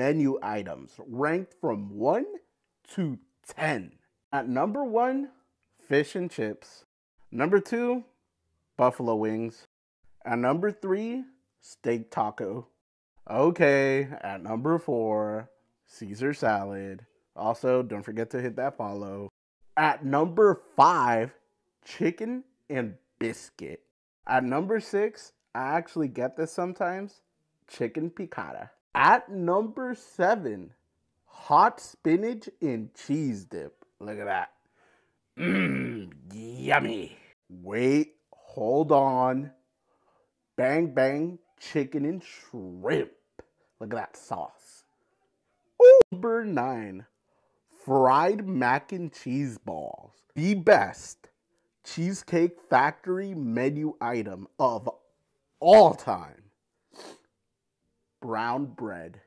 menu items ranked from 1 to 10. At number 1, fish and chips. Number 2, buffalo wings. At number 3, steak taco. Okay, at number 4, Caesar salad. Also, don't forget to hit that follow. At number 5, chicken and biscuit. At number 6, I actually get this sometimes, chicken piccata. At number seven, hot spinach and cheese dip. Look at that. Mmm, yummy. Wait, hold on. Bang bang chicken and shrimp. Look at that sauce. Ooh. Number nine, fried mac and cheese balls. The best Cheesecake Factory menu item of all time brown bread.